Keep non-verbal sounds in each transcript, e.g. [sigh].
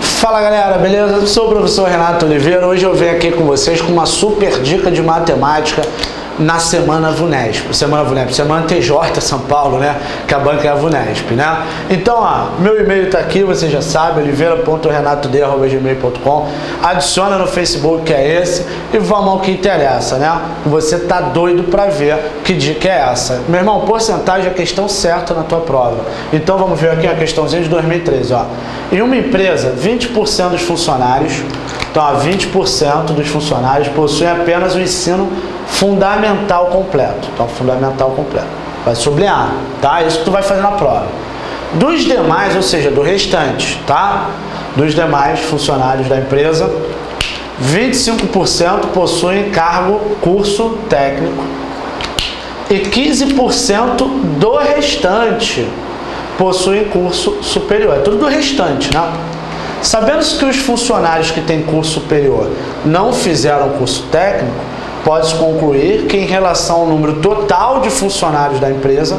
Fala galera, beleza? Sou o professor Renato Oliveira. Hoje eu venho aqui com vocês com uma super dica de matemática na semana VUNESP, semana VUNESP, semana TJ São Paulo, né? Que a banca é a VUNESP, né? Então, ó, meu e-mail tá aqui, você já sabe, oliveira.renatod.gmail.com Adiciona no Facebook que é esse e vamos ao que interessa, né? Você tá doido para ver que dica é essa. Meu irmão, porcentagem é a questão certa na tua prova. Então vamos ver aqui a questãozinha de 2013, ó. Em uma empresa, 20% dos funcionários, então ó, 20% dos funcionários possuem apenas o ensino fundamental completo. Então, fundamental completo. Vai sublinhar, tá? Isso que tu vai fazer na prova. Dos demais, ou seja, do restante, tá? Dos demais funcionários da empresa, 25% possuem cargo curso técnico e 15% do restante possuem curso superior. É tudo do restante, né? Sabendo que os funcionários que têm curso superior não fizeram curso técnico, pode-se concluir que, em relação ao número total de funcionários da empresa,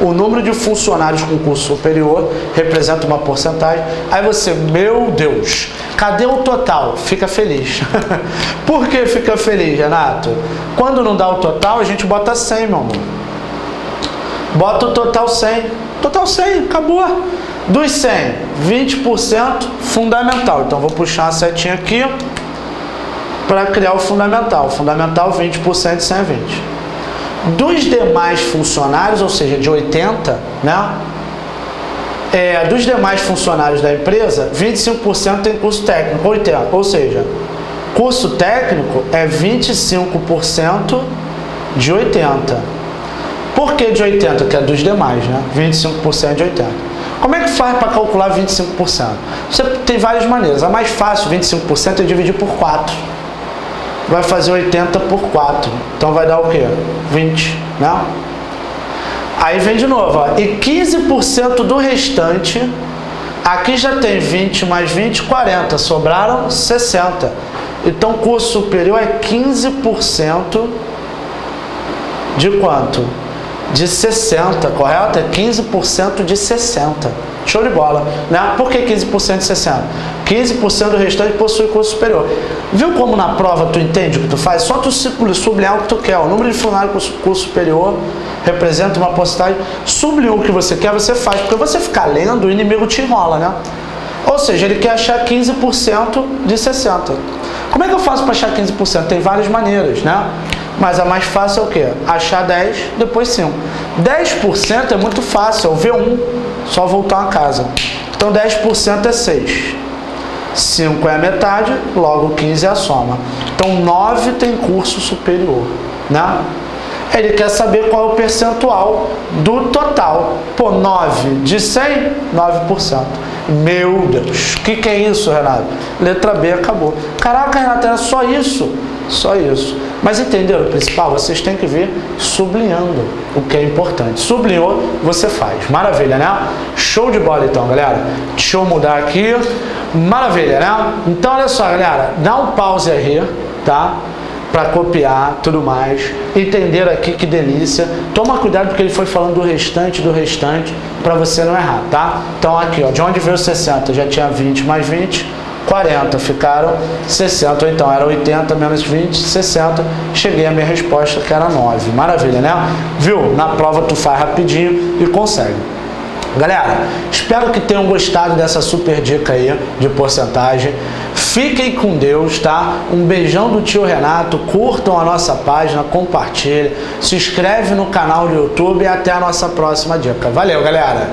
o número de funcionários com curso superior representa uma porcentagem. Aí você, meu Deus, cadê o total? Fica feliz. [laughs] Por que fica feliz, Renato? Quando não dá o total, a gente bota 100, meu amor. Bota o total 100. Total 100, acabou. Dos 100, 20% fundamental. Então, vou puxar a setinha aqui para criar o fundamental. Fundamental 20% de 120. Dos demais funcionários, ou seja, de 80, né? É, dos demais funcionários da empresa, 25% tem curso técnico, 80, ou seja, curso técnico é 25% de 80. Por que de 80? Que é dos demais, né? 25% de 80. Como é que faz para calcular 25%? Você tem várias maneiras. A mais fácil, 25%, é dividir por 4 vai fazer 80 por 4. Então vai dar o quê? 20, né? Aí vem de novo. E 15% do restante, aqui já tem 20 mais 20, 40. Sobraram 60. Então curso superior é 15% de quanto? De 60, correto? É 15% de 60. Show de bola. Né? Por que 15% de 60? 15% do restante possui curso superior. Viu como na prova tu entende o que tu faz? Só tu sublinhar o que tu quer. O número de funcionários com curso superior representa uma porcentagem. Sublinha o que você quer, você faz. Porque você ficar lendo, o inimigo te enrola, né? Ou seja, ele quer achar 15% de 60%. Como é que eu faço para achar 15%? Tem várias maneiras, né? Mas a mais fácil é o quê? Achar 10, depois 5. 10% é muito fácil, é o V1. Só voltar a casa. Então 10% é 6. 5 é a metade, logo 15 é a soma. Então 9 tem curso superior. Né? Ele quer saber qual é o percentual do total. Pô, 9 de 100, 9%. Meu Deus, o que, que é isso, Renato? Letra B acabou. Caraca, Renato, era só isso? Só isso. Mas entenderam o principal? Vocês têm que vir sublinhando o que é importante. Sublinhou, você faz. Maravilha, né? Show de bola então, galera. Deixa eu mudar aqui. Maravilha, né? Então, olha só, galera. Dá um pause aí, tá? Para copiar, tudo mais. Entender aqui que delícia. Toma cuidado porque ele foi falando do restante, do restante, para você não errar, tá? Então, aqui, ó. De onde veio 60? Já tinha 20 mais 20 40, ficaram 60, ou então era 80 menos 20, 60, cheguei à minha resposta que era 9. Maravilha, né? Viu? Na prova tu faz rapidinho e consegue. Galera, espero que tenham gostado dessa super dica aí de porcentagem. Fiquem com Deus, tá? Um beijão do tio Renato, curtam a nossa página, compartilhem, se inscreve no canal do YouTube e até a nossa próxima dica. Valeu, galera!